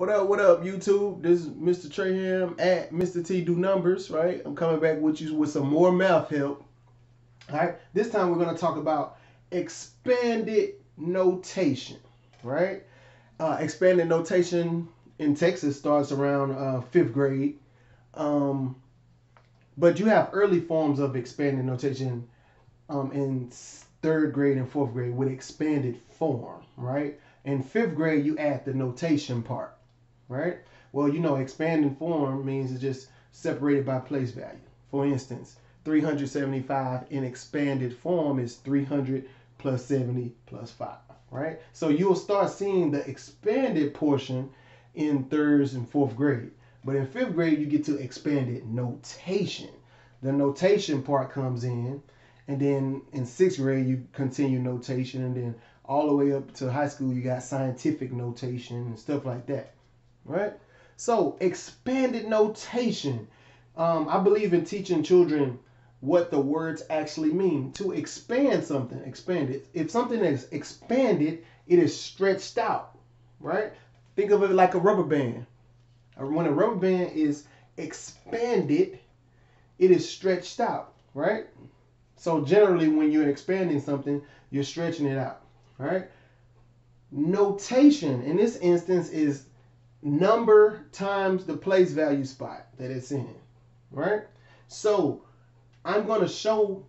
What up, what up, YouTube? This is Mr. Traham at Mr. T Do Numbers, right? I'm coming back with you with some more math help. All right, this time we're going to talk about expanded notation, right? Uh, expanded notation in Texas starts around uh, fifth grade. Um, but you have early forms of expanded notation um, in third grade and fourth grade with expanded form, right? In fifth grade, you add the notation part right? Well, you know, expanding form means it's just separated by place value. For instance, 375 in expanded form is 300 plus 70 plus 5, right? So you'll start seeing the expanded portion in third and fourth grade. But in fifth grade, you get to expanded notation. The notation part comes in, and then in sixth grade, you continue notation, and then all the way up to high school, you got scientific notation and stuff like that right? So expanded notation. Um, I believe in teaching children what the words actually mean. To expand something, expand it. If something is expanded, it is stretched out, right? Think of it like a rubber band. When a rubber band is expanded, it is stretched out, right? So generally, when you're expanding something, you're stretching it out, right? Notation in this instance is number times the place value spot that it's in, right? So I'm going to show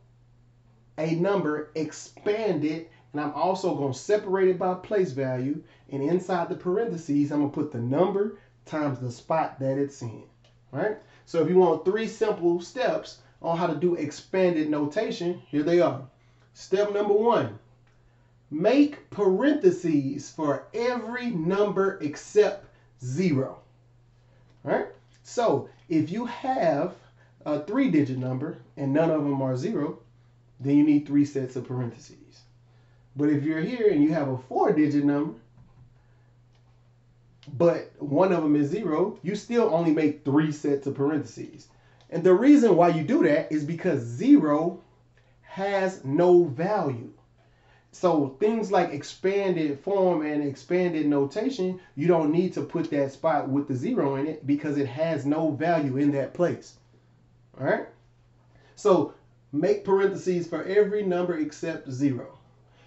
a number expanded and I'm also going to separate it by place value and inside the parentheses I'm going to put the number times the spot that it's in, right? So if you want three simple steps on how to do expanded notation, here they are. Step number one, make parentheses for every number except zero. Right? So if you have a three digit number and none of them are zero, then you need three sets of parentheses. But if you're here and you have a four digit number, but one of them is zero, you still only make three sets of parentheses. And the reason why you do that is because zero has no value. So things like expanded form and expanded notation, you don't need to put that spot with the zero in it because it has no value in that place. All right. So make parentheses for every number except zero.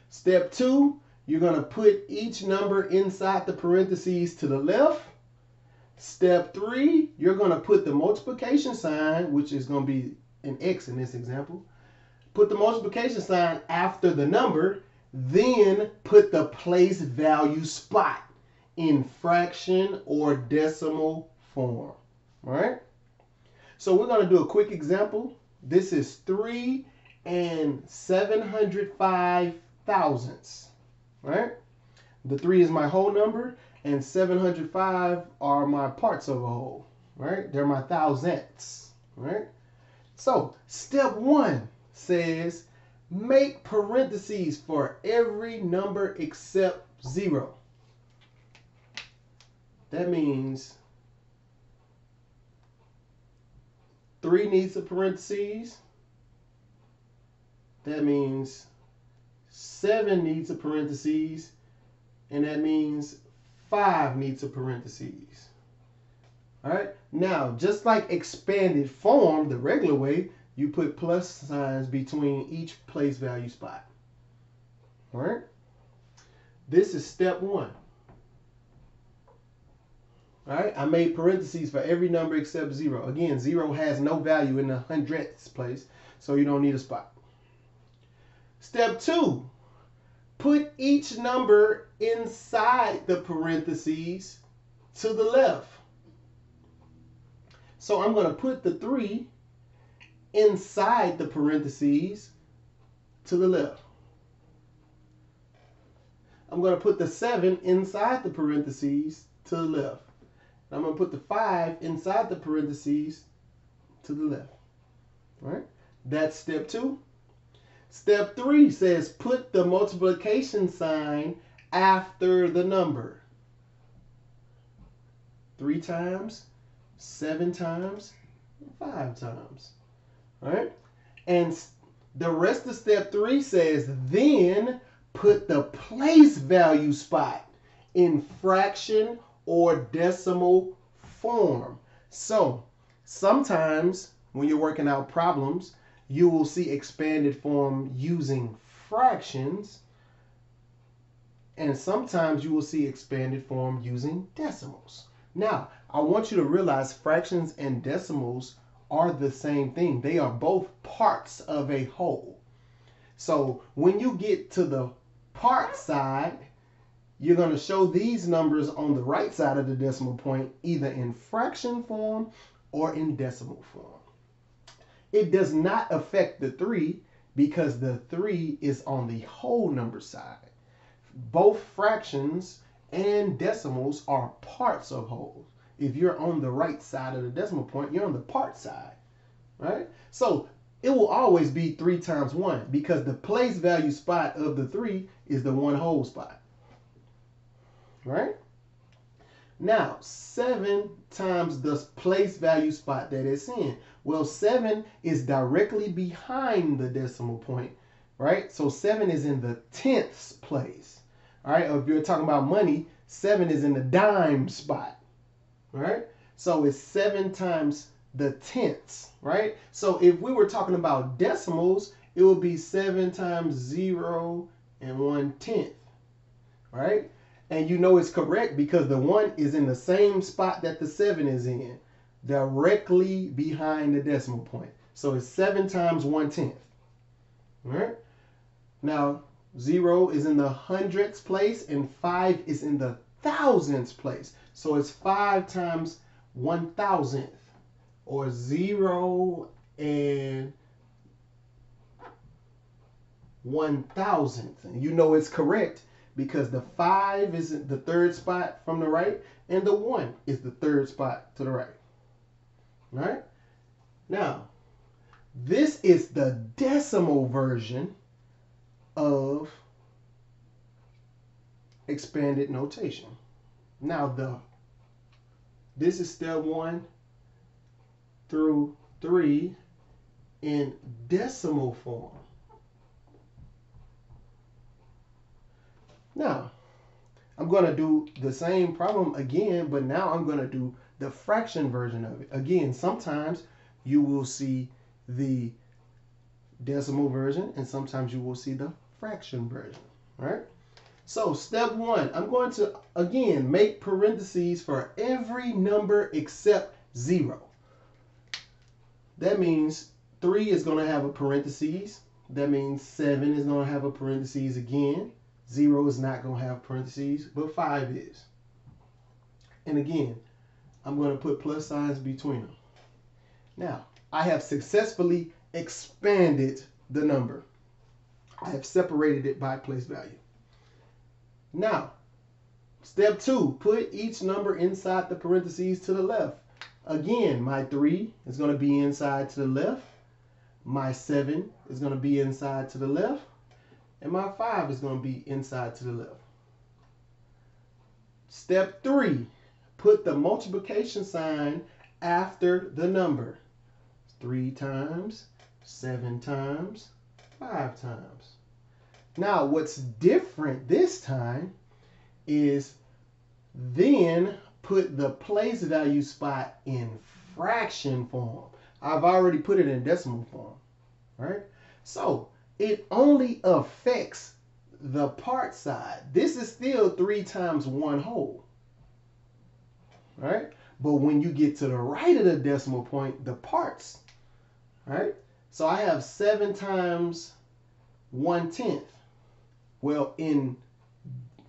Step two, you're going to put each number inside the parentheses to the left. Step three, you're going to put the multiplication sign, which is going to be an X in this example. Put the multiplication sign after the number then put the place value spot in fraction or decimal form. Right? So we're going to do a quick example. This is 3 and 705 thousandths. Right? The 3 is my whole number and 705 are my parts of a whole. Right? They're my thousandths. Right? So step 1 says make parentheses for every number except zero. That means three needs a parentheses. That means seven needs a parentheses. And that means five needs a parentheses. All right. Now, just like expanded form, the regular way, you put plus signs between each place value spot. All right? This is step one. All right, I made parentheses for every number except zero. Again, zero has no value in the hundredths place, so you don't need a spot. Step two, put each number inside the parentheses to the left. So I'm going to put the three inside the parentheses to the left. I'm going to put the 7 inside the parentheses to the left. I'm going to put the 5 inside the parentheses to the left. All right? That's step 2. Step 3 says put the multiplication sign after the number. 3 times, 7 times, 5 times right? And the rest of step three says, then put the place value spot in fraction or decimal form. So sometimes when you're working out problems, you will see expanded form using fractions. And sometimes you will see expanded form using decimals. Now, I want you to realize fractions and decimals are the same thing. They are both parts of a whole. So when you get to the part side, you're going to show these numbers on the right side of the decimal point, either in fraction form or in decimal form. It does not affect the 3 because the 3 is on the whole number side. Both fractions and decimals are parts of wholes. If you're on the right side of the decimal point, you're on the part side, right? So it will always be 3 times 1 because the place value spot of the 3 is the one whole spot right? Now, 7 times the place value spot that it's in. Well, 7 is directly behind the decimal point, right? So 7 is in the tenths place, all right? If you're talking about money, 7 is in the dime spot, right? So it's 7 times the tenths, right? So if we were talking about decimals, it would be 7 times 0 and one tenth, right? And you know it's correct because the 1 is in the same spot that the 7 is in, directly behind the decimal point. So it's 7 times one tenth, right? Now, 0 is in the hundredths place and 5 is in the thousandths place. So it's 5 times 1 thousandth or 0 and 1 thousandth. And you know it's correct because the five is the third spot from the right and the one is the third spot to the right. All right? Now, this is the decimal version of expanded notation. Now, the this is step one through three in decimal form. Now, I'm going to do the same problem again, but now I'm going to do the fraction version of it. Again, sometimes you will see the decimal version and sometimes you will see the fraction version, right? So step one, I'm going to, again, make parentheses for every number except zero. That means three is going to have a parentheses. That means seven is going to have a parentheses again. Zero is not going to have parentheses, but five is. And again, I'm going to put plus signs between them. Now, I have successfully expanded the number. I have separated it by place value. Now, step two, put each number inside the parentheses to the left. Again, my three is going to be inside to the left. My seven is going to be inside to the left. And my 5 is going to be inside to the left. Step 3. Put the multiplication sign after the number. 3 times, 7 times, 5 times. Now, what's different this time is then put the place value spot in fraction form. I've already put it in decimal form, right? So it only affects the part side. This is still three times one whole. Right? But when you get to the right of the decimal point, the parts, right? So I have seven times one tenth. Well, in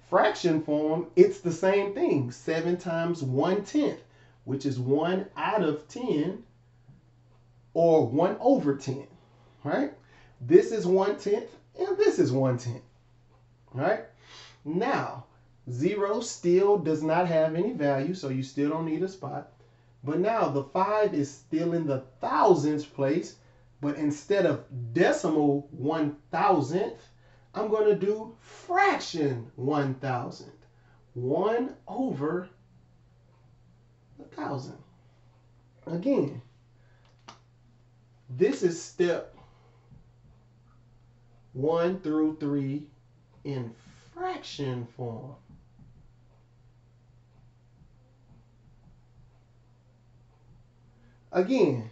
fraction form, it's the same thing. Seven times one tenth, which is one out of 10 or one over 10, right? This is one tenth, and this is one tenth. Right? Now, zero still does not have any value, so you still don't need a spot. But now the five is still in the thousands place, but instead of decimal one thousandth, I'm going to do fraction 1,000. 1 over 1,000. Again, this is step 1 through 3 in fraction form. Again,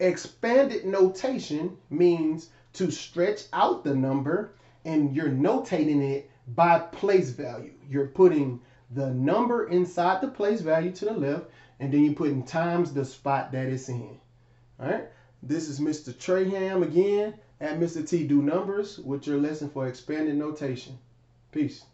expanded notation means to stretch out the number and you're notating it by place value. You're putting the number inside the place value to the left and then you're putting times the spot that it's in. All right. This is Mr. Traham again at Mr. T Do Numbers with your lesson for expanded notation. Peace.